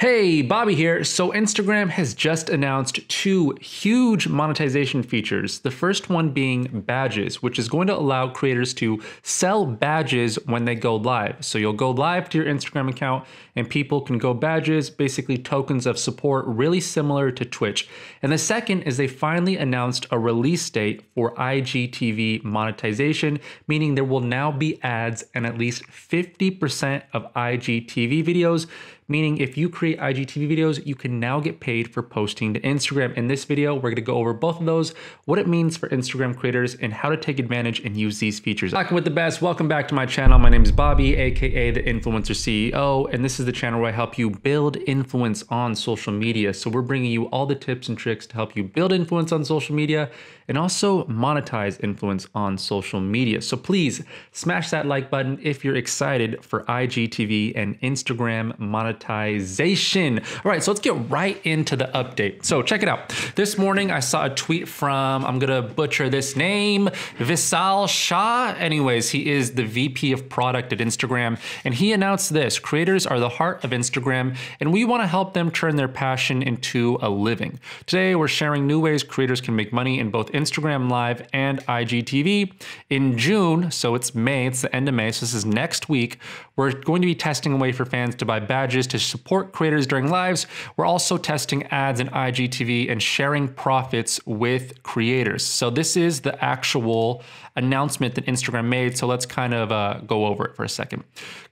Hey, Bobby here. So, Instagram has just announced two huge monetization features. The first one being badges, which is going to allow creators to sell badges when they go live. So, you'll go live to your Instagram account and people can go badges, basically tokens of support, really similar to Twitch. And the second is they finally announced a release date for IGTV monetization, meaning there will now be ads in at least 50% of IGTV videos meaning if you create IGTV videos, you can now get paid for posting to Instagram. In this video, we're gonna go over both of those, what it means for Instagram creators, and how to take advantage and use these features. Back with the best, welcome back to my channel. My name is Bobby, AKA the Influencer CEO, and this is the channel where I help you build influence on social media. So we're bringing you all the tips and tricks to help you build influence on social media and also monetize influence on social media. So please smash that like button if you're excited for IGTV and Instagram monetization. All right, so let's get right into the update. So check it out. This morning I saw a tweet from, I'm gonna butcher this name, Vishal Shah. Anyways, he is the VP of product at Instagram, and he announced this creators are the heart of Instagram, and we wanna help them turn their passion into a living. Today, we're sharing new ways creators can make money in both Instagram Live and IGTV. In June, so it's May, it's the end of May, so this is next week, we're going to be testing a way for fans to buy badges to support creators during lives. We're also testing ads in IGTV and sharing profits with creators. So this is the actual announcement that Instagram made. So let's kind of uh, go over it for a second.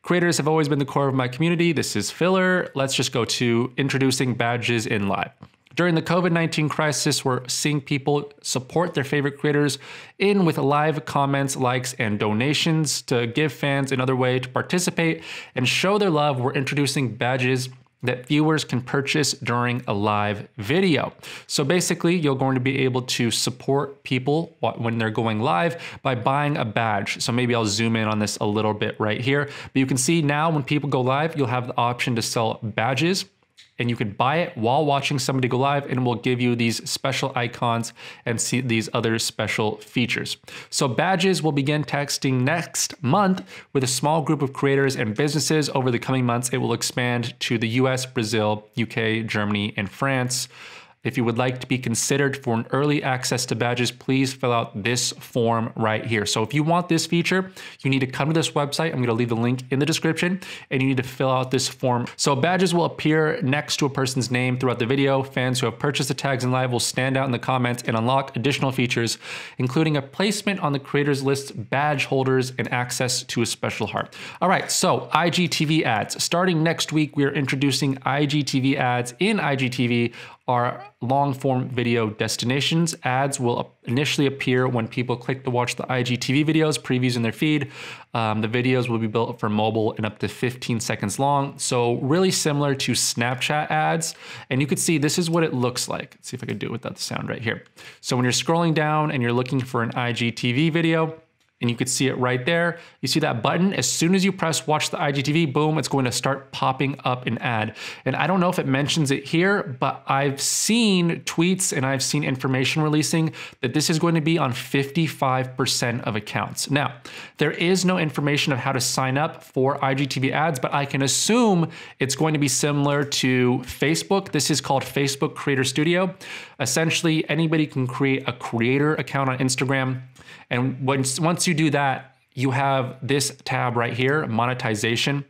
Creators have always been the core of my community. This is filler. Let's just go to introducing badges in live. During the COVID 19 crisis, we're seeing people support their favorite creators in with live comments, likes, and donations to give fans another way to participate and show their love. We're introducing badges that viewers can purchase during a live video. So basically, you're going to be able to support people when they're going live by buying a badge. So maybe I'll zoom in on this a little bit right here. But you can see now when people go live, you'll have the option to sell badges and you can buy it while watching somebody go live and we'll give you these special icons and see these other special features. So badges will begin texting next month with a small group of creators and businesses. Over the coming months, it will expand to the US, Brazil, UK, Germany, and France. If you would like to be considered for an early access to badges, please fill out this form right here. So if you want this feature, you need to come to this website. I'm gonna leave the link in the description and you need to fill out this form. So badges will appear next to a person's name throughout the video. Fans who have purchased the tags in live will stand out in the comments and unlock additional features, including a placement on the creators list, badge holders, and access to a special heart. All right, so IGTV ads. Starting next week, we are introducing IGTV ads in IGTV are long form video destinations. Ads will initially appear when people click to watch the IGTV videos, previews in their feed. Um, the videos will be built for mobile and up to 15 seconds long. So, really similar to Snapchat ads. And you could see this is what it looks like. Let's see if I can do it without the sound right here. So, when you're scrolling down and you're looking for an IGTV video, and you could see it right there. You see that button? As soon as you press watch the IGTV, boom, it's going to start popping up an ad. And I don't know if it mentions it here, but I've seen tweets and I've seen information releasing that this is going to be on 55% of accounts. Now, there is no information of how to sign up for IGTV ads, but I can assume it's going to be similar to Facebook. This is called Facebook Creator Studio. Essentially, anybody can create a creator account on Instagram and once once you do that, you have this tab right here, monetization.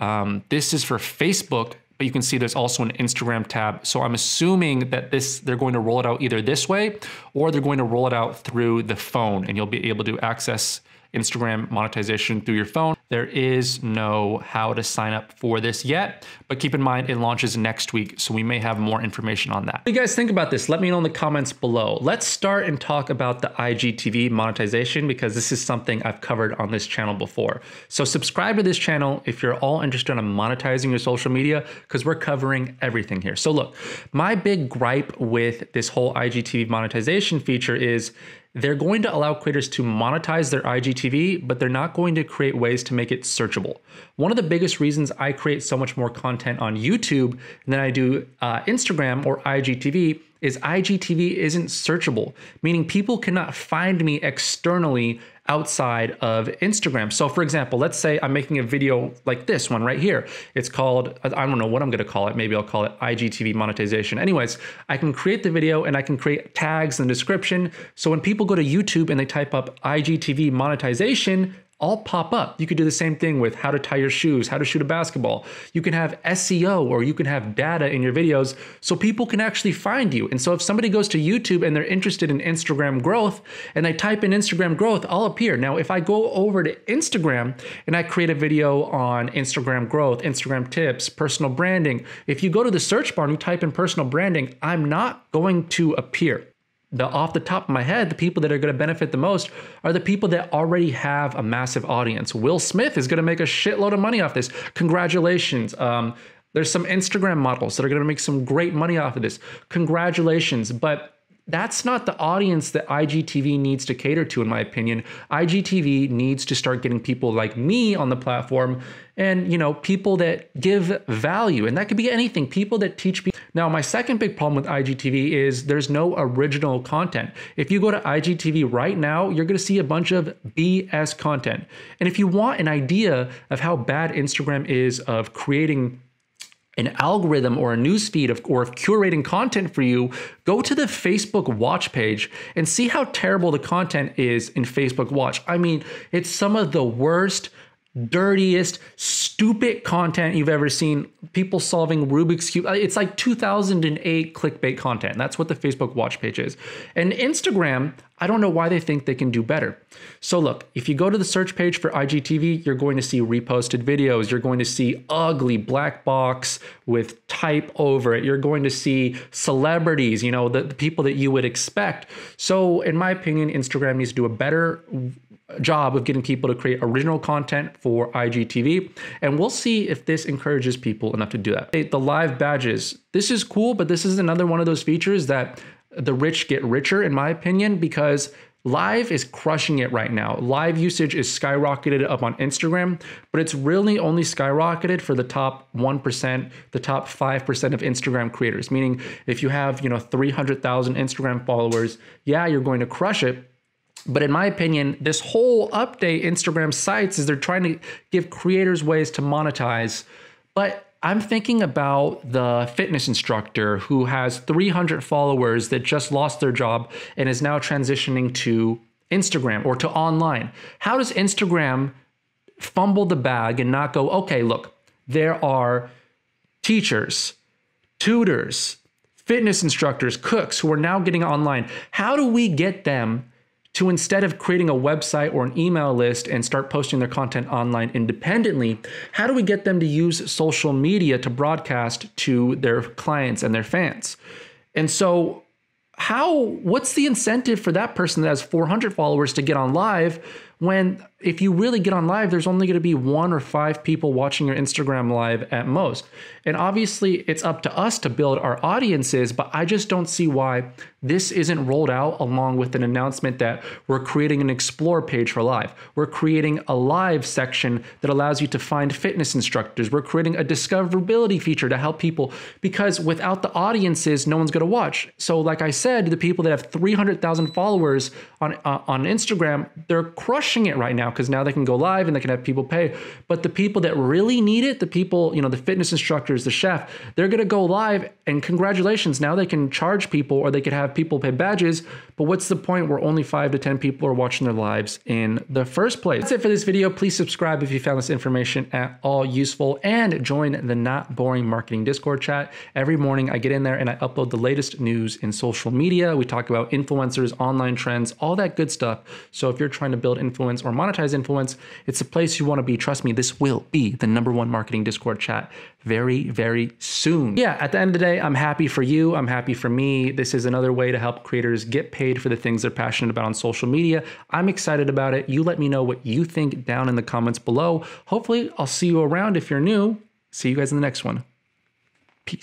Um, this is for Facebook, but you can see there's also an Instagram tab. So I'm assuming that this they're going to roll it out either this way or they're going to roll it out through the phone, and you'll be able to access Instagram monetization through your phone. There is no how to sign up for this yet, but keep in mind it launches next week, so we may have more information on that. What do you guys think about this? Let me know in the comments below. Let's start and talk about the IGTV monetization because this is something I've covered on this channel before. So subscribe to this channel if you're all interested in monetizing your social media because we're covering everything here. So look, my big gripe with this whole IGTV monetization feature is they're going to allow creators to monetize their IGTV, but they're not going to create ways to make it searchable. One of the biggest reasons I create so much more content on YouTube than I do uh, Instagram or IGTV is IGTV isn't searchable, meaning people cannot find me externally outside of Instagram. So, for example, let's say I'm making a video like this one right here. It's called, I don't know what I'm going to call it. Maybe I'll call it IGTV monetization. Anyways, I can create the video and I can create tags the description. So when people go to YouTube and they type up IGTV monetization, all pop up. You could do the same thing with how to tie your shoes, how to shoot a basketball. You can have SEO or you can have data in your videos so people can actually find you. And so if somebody goes to YouTube and they're interested in Instagram growth and they type in Instagram growth, I'll appear. Now, if I go over to Instagram and I create a video on Instagram growth, Instagram tips, personal branding, if you go to the search bar and you type in personal branding, I'm not going to appear the off the top of my head, the people that are going to benefit the most are the people that already have a massive audience. Will Smith is going to make a shitload of money off this. Congratulations. Um, there's some Instagram models that are going to make some great money off of this. Congratulations. But that's not the audience that IGTV needs to cater to, in my opinion. IGTV needs to start getting people like me on the platform and, you know, people that give value. And that could be anything, people that teach people. Now, my second big problem with IGTV is there's no original content. If you go to IGTV right now, you're going to see a bunch of BS content. And if you want an idea of how bad Instagram is of creating an algorithm or a newsfeed of, or of curating content for you, go to the Facebook Watch page and see how terrible the content is in Facebook Watch. I mean, it's some of the worst dirtiest, stupid content you've ever seen. People solving Rubik's Cube. Uh, it's like 2008 clickbait content. That's what the Facebook watch page is. And Instagram, I don't know why they think they can do better. So, look, if you go to the search page for IGTV, you're going to see reposted videos. You're going to see ugly black box with type over it. You're going to see celebrities, you know, the, the people that you would expect. So, in my opinion, Instagram needs to do a better job of getting people to create original content for IGTV. And we'll see if this encourages people enough to do that. The live badges. This is cool, but this is another one of those features that the rich get richer, in my opinion, because Live is crushing it right now. Live usage is skyrocketed up on Instagram, but it's really only skyrocketed for the top 1%, the top 5% of Instagram creators. Meaning if you have, you know, 300,000 Instagram followers, yeah, you're going to crush it, but in my opinion, this whole update Instagram sites is they're trying to give creators ways to monetize. But I'm thinking about the fitness instructor who has 300 followers that just lost their job and is now transitioning to Instagram or to online. How does Instagram fumble the bag and not go, okay, look, there are teachers, tutors, fitness instructors, cooks who are now getting online. How do we get them to instead of creating a website or an email list and start posting their content online independently, how do we get them to use social media to broadcast to their clients and their fans? And so, how what's the incentive for that person that has 400 followers to get on live when if you really get on live, there's only going to be one or five people watching your Instagram live at most. And obviously, it's up to us to build our audiences, but I just don't see why this isn't rolled out along with an announcement that we're creating an explore page for live. We're creating a live section that allows you to find fitness instructors. We're creating a discoverability feature to help people because without the audiences, no one's going to watch. So, like I said, the people that have 300,000 followers on uh, on Instagram, they're crushing it right now because now they can go live and they can have people pay. But the people that really need it, the people, you know, the fitness instructors, the chef, they're going to go live and congratulations. Now they can charge people or they could have people pay badges. But what's the point where only five to 10 people are watching their lives in the first place? That's it for this video. Please subscribe if you found this information at all useful and join the Not Boring Marketing Discord chat. Every morning I get in there and I upload the latest news in social media. We talk about influencers, online trends, all that good stuff. So if you're trying to build influence or monetize influence, it's a place you want to be. Trust me, this will be the number one marketing Discord chat very, very soon. Yeah, at the end of the day, I'm happy for you. I'm happy for me. This is another way to help creators get paid for the things they're passionate about on social media. I'm excited about it. You let me know what you think down in the comments below. Hopefully, I'll see you around if you're new. See you guys in the next one. Peace.